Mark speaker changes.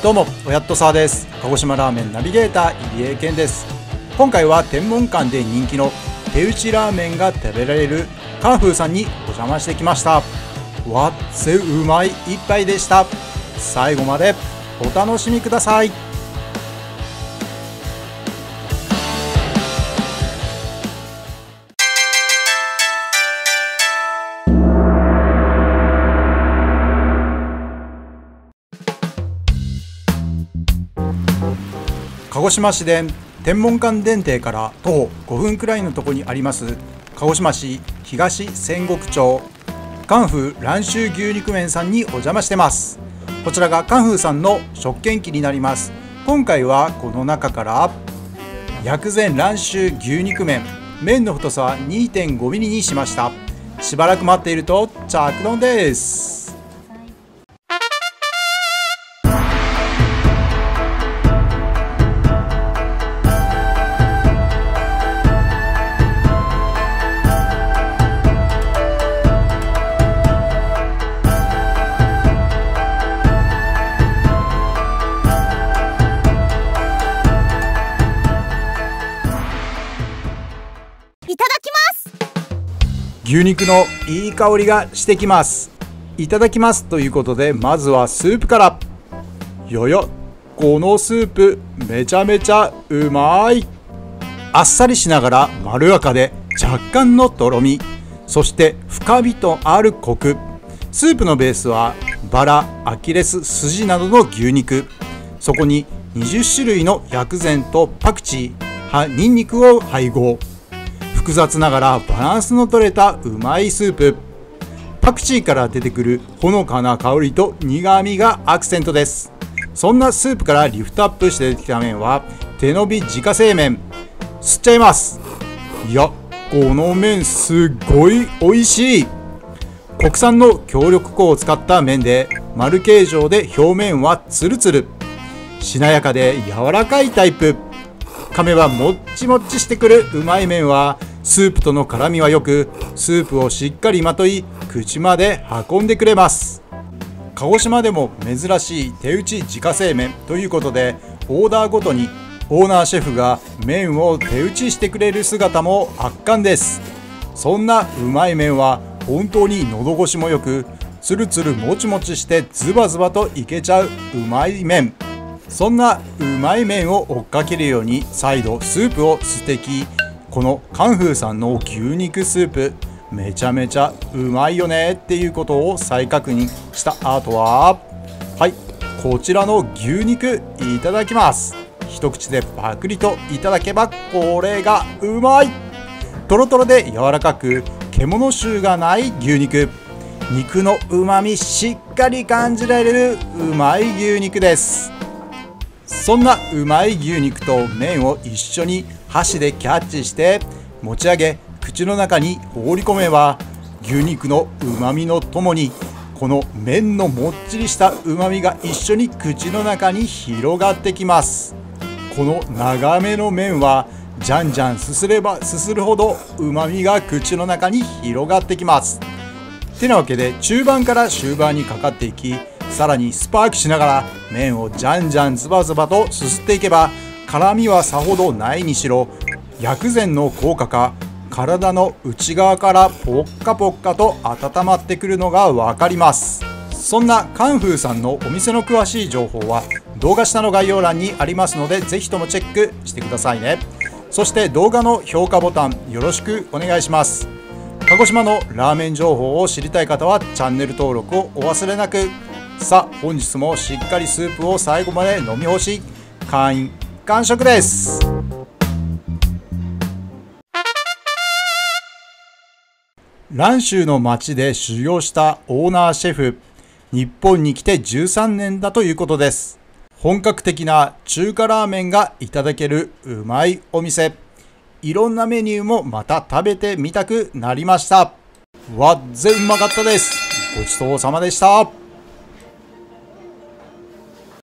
Speaker 1: どうもおやっとさーです。鹿児島ラーメンナビゲーター入江健です。今回は天文館で人気の手打ちラーメンが食べられるカンフーさんにお邪魔してきました。わっつうまい一杯でした。最後までお楽しみください。鹿児島市で天文館電停から徒歩5分くらいのところにあります鹿児島市東仙石町。カンフー蘭州牛肉麺さんにお邪魔してます。こちらがカンフーさんの食券機になります。今回はこの中から薬膳蘭州牛肉麺。麺の太さは 2.5mm にしました。しばらく待っていると着丼です。
Speaker 2: いただきます。
Speaker 1: 牛肉のいい香りがしてきます。いただきますということでまずはスープから。よよこのスープめちゃめちゃうまい。あっさりしながらまろやかで若干のとろみ。そして深みとあるコク。スープのベースはバラアキレス筋などの牛肉。そこに20種類の薬膳とパクチーはニンニクを配合。複雑ながらバランスの取れたうまいスープ。パクチーから出てくるほのかな香りと苦みがアクセントです。そんなスープからリフトアップして出てきた麺は手伸び自家製麺。吸っちゃいます。いやこの麺すっごい美味しい。国産の強力粉を使った麺で丸形状で表面はツルツル。しなやかで柔らかいタイプ。噛めばもっちもっちしてくるうまい麺はスープとの絡みはよくスープをしっかりまとい口まで運んでくれます。鹿児島でも珍しい手打ち自家製麺ということでオーダーごとにオーナーシェフが麺を手打ちしてくれる姿も圧巻です。そんなうまい麺は本当に喉越しもよくつるつるもちもちしてズバズバといけちゃううまい麺。そんなうまい麺を追っかけるように再度スープを素敵このカンフーさんの牛肉スープめちゃめちゃうまいよねっていうことを再確認した後ははいこちらの牛肉いただきます。一口でパクリといただけばこれがうまい。とろとろで柔らかく獣臭がない牛肉。肉のうまみしっかり感じられるうまい牛肉です。そんなうまい牛肉と麺を一緒に箸でキャッチして持ち上げ口の中に放り込めば牛肉のうまみのともにこの麺のもっちりしたうまみが一緒に口の中に広がってきます。この長めの麺はじゃんじゃんすすればすするほどうまみが口の中に広がってきます。てなわけで中盤から終盤にかかっていきさらにスパークしながら麺をじゃんじゃんズバズバとすすっていけば辛みはさほどないにしろ薬膳の効果か体の内側からポッカポッカと温まってくるのが分かります。そんなカンフーさんのお店の詳しい情報は動画下の概要欄にありますのでぜひともチェックしてくださいね。そして動画の評価ボタンよろしくお願いします。鹿児島のラーメン情報を知りたい方はチャンネル登録をお忘れなく。さあ本日もしっかりスープを最後まで飲み干し会員完食です。蘭州の町で修行したオーナーシェフ日本に来て13年だということです。本格的な中華ラーメンがいただけるうまいお店。いろんなメニューもまた食べてみたくなりました。わっぜうまかったです。ごちそうさまでした。